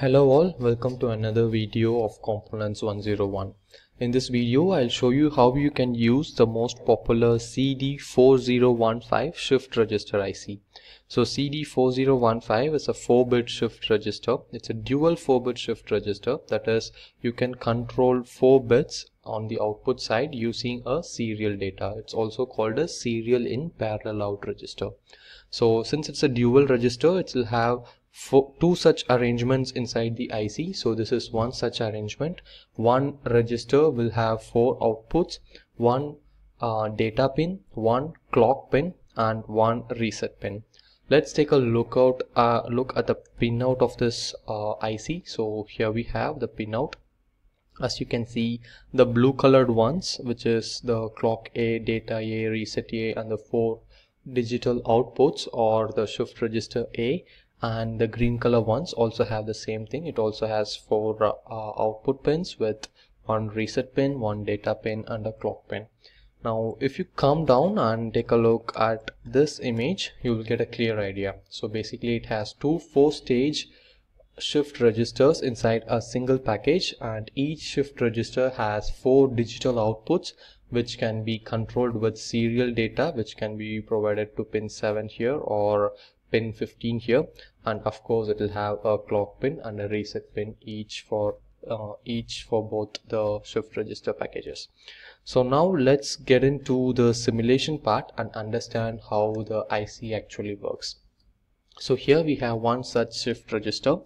Hello all, welcome to another video of Components 101. In this video, I'll show you how you can use the most popular CD4015 shift register IC. So CD4015 is a 4-bit shift register. It's a dual 4-bit shift register. That is, you can control 4 bits on the output side using a serial data. It's also called a serial in parallel out register. So since it's a dual register, it will have for two such arrangements inside the IC. So this is one such arrangement. One register will have four outputs, one uh, data pin, one clock pin and one reset pin. Let's take a look out uh, look at the pinout of this uh, IC. So here we have the pinout. As you can see, the blue colored ones, which is the clock A, data A, reset A, and the four digital outputs or the shift register A and the green color ones also have the same thing. It also has four uh, output pins with one reset pin one data pin and a clock pin. Now if you come down and take a look at this image you will get a clear idea. So basically it has two four stage shift registers inside a single package and each shift register has four digital outputs which can be controlled with serial data which can be provided to pin 7 here or pin 15 here. And of course it will have a clock pin and a reset pin each for uh, each for both the shift register packages. So now let's get into the simulation part and understand how the IC actually works. So here we have one such shift register.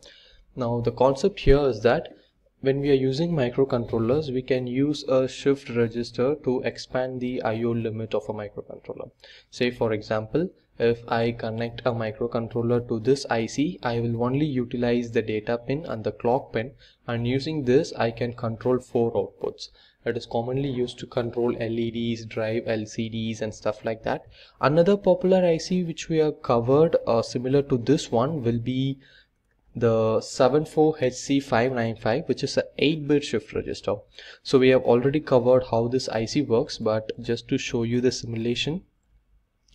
Now the concept here is that when we are using microcontrollers, we can use a shift register to expand the IO limit of a microcontroller. Say for example, if I connect a microcontroller to this IC, I will only utilize the data pin and the clock pin and using this I can control four outputs. It is commonly used to control LEDs, drive LCDs and stuff like that. Another popular IC which we have covered uh, similar to this one will be the 74HC595 which is a 8-bit shift register. So we have already covered how this IC works but just to show you the simulation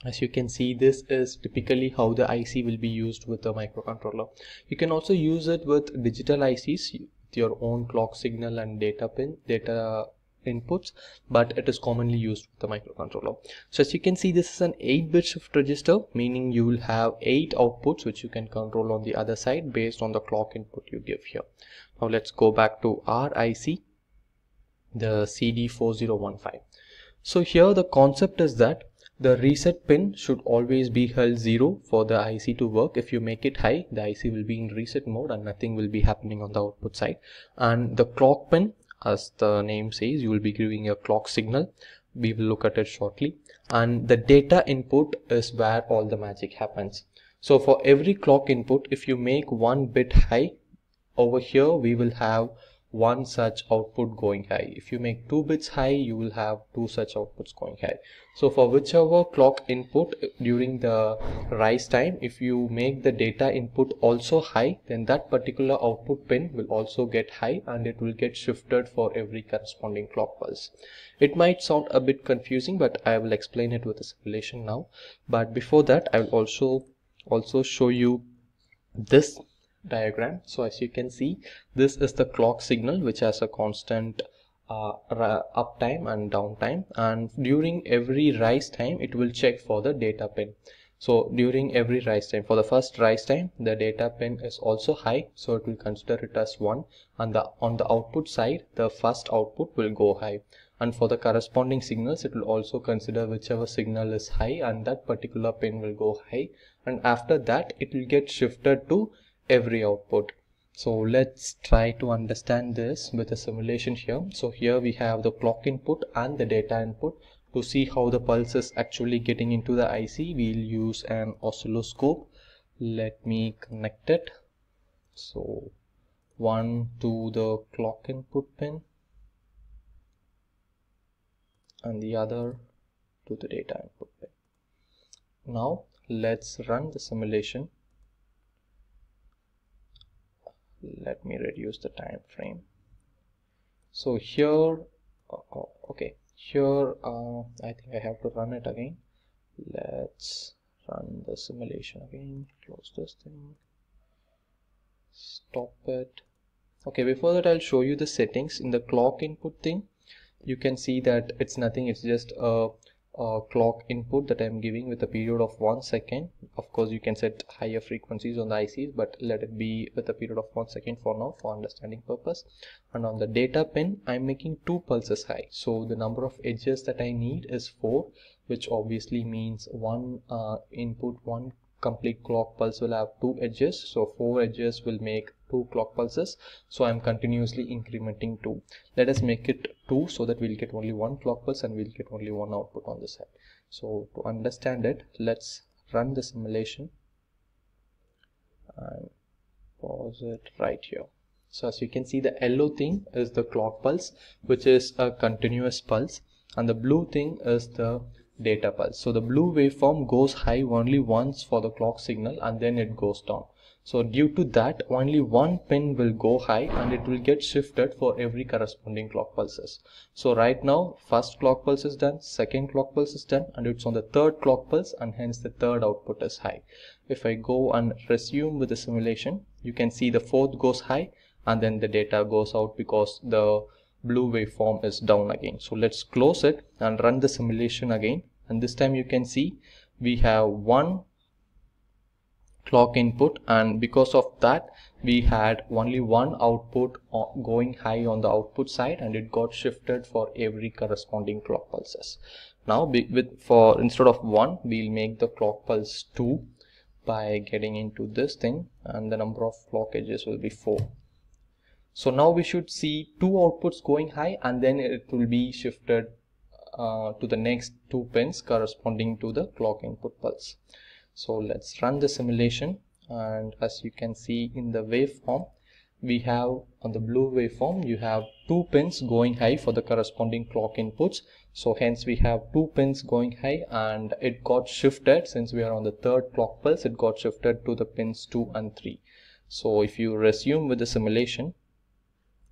as you can see this is typically how the IC will be used with a microcontroller. You can also use it with digital ICs with your own clock signal and data pin data inputs but it is commonly used with the microcontroller. So as you can see this is an 8-bit shift register meaning you will have 8 outputs which you can control on the other side based on the clock input you give here. Now let's go back to our IC the CD4015 so here the concept is that the reset pin should always be held 0 for the IC to work. If you make it high, the IC will be in reset mode and nothing will be happening on the output side. And the clock pin as the name says you will be giving a clock signal we will look at it shortly and the data input is where all the magic happens so for every clock input if you make one bit high over here we will have one such output going high. If you make two bits high you will have two such outputs going high. So for whichever clock input during the rise time if you make the data input also high then that particular output pin will also get high and it will get shifted for every corresponding clock pulse. It might sound a bit confusing but i will explain it with a simulation now. But before that i will also also show you this diagram. So as you can see this is the clock signal which has a constant uh, uptime and downtime and during every rise time it will check for the data pin. So during every rise time for the first rise time the data pin is also high. So it will consider it as 1 and the on the output side the first output will go high. And for the corresponding signals it will also consider whichever signal is high and that particular pin will go high. And after that it will get shifted to every output. So let's try to understand this with a simulation here. So here we have the clock input and the data input. To see how the pulse is actually getting into the IC we'll use an oscilloscope. Let me connect it. So one to the clock input pin and the other to the data input pin. Now let's run the simulation let me reduce the time frame. So here uh, okay. Here uh, I think I have to run it again. Let's run the simulation again. Close this thing. Stop it. Okay before that I'll show you the settings in the clock input thing. You can see that it's nothing. It's just a, a, clock input that I'm giving with a period of one second. Of course you can set higher frequencies on the ICs but let it be with a period of one second for now for understanding purpose. And on the data pin I'm making two pulses high. So the number of edges that I need is four which obviously means one uh, input one complete clock pulse will have two edges. So four edges will make two clock pulses. So i'm continuously incrementing two. Let us make it two so that we'll get only one clock pulse and we'll get only one output on the side. So to understand it let's run the simulation. And pause it right here. So as you can see the yellow thing is the clock pulse which is a continuous pulse. And the blue thing is the data pulse. So the blue waveform goes high only once for the clock signal and then it goes down. So due to that only one pin will go high and it will get shifted for every corresponding clock pulses. So right now first clock pulse is done, second clock pulse is done and it's on the third clock pulse and hence the third output is high. If I go and resume with the simulation you can see the fourth goes high and then the data goes out because the blue waveform is down again so let's close it and run the simulation again and this time you can see we have one clock input and because of that we had only one output going high on the output side and it got shifted for every corresponding clock pulses now with for instead of one we'll make the clock pulse 2 by getting into this thing and the number of clock edges will be 4 so now we should see two outputs going high and then it will be shifted uh, to the next two pins corresponding to the clock input pulse. So let's run the simulation. And as you can see in the waveform we have on the blue waveform you have two pins going high for the corresponding clock inputs. So hence we have two pins going high and it got shifted. Since we are on the third clock pulse it got shifted to the pins 2 and 3 so if you resume with the simulation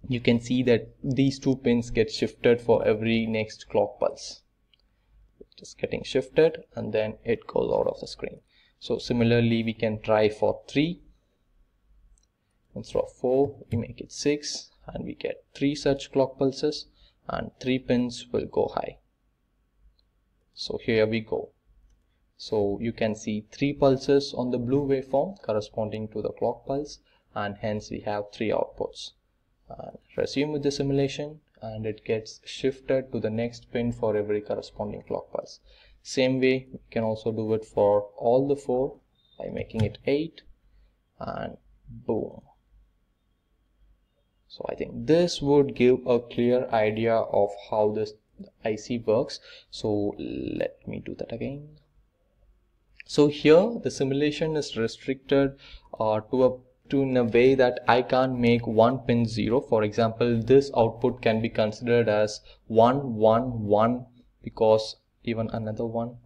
you can see that these two pins get shifted for every next clock pulse. Just getting shifted and then it goes out of the screen so similarly we can try for 3 instead of 4 we make it 6 and we get 3 such clock pulses and 3 pins will go high. So here we go. So you can see 3 pulses on the blue waveform corresponding to the clock pulse and hence we have 3 outputs. And resume with the simulation and it gets shifted to the next pin for every corresponding clock pulse same way we can also do it for all the four by making it 8 and boom. So I think this would give a clear idea of how this IC works. So let me do that again. So here the simulation is restricted uh, to a to in a way that I can't make one pin zero. For example, this output can be considered as one, one, one because even another one.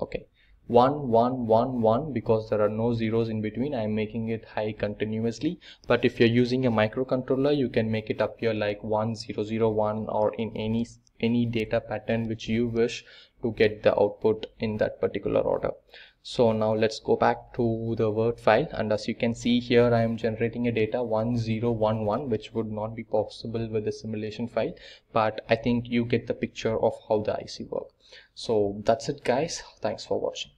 Okay. One, one, one, one because there are no zeros in between. I'm making it high continuously. But if you're using a microcontroller, you can make it appear like one, zero, zero, one or in any any data pattern which you wish to get the output in that particular order. So now let's go back to the word file. And as you can see here i am generating a data 1011 which would not be possible with the simulation file. But i think you get the picture of how the ic work so that's it guys. Thanks for watching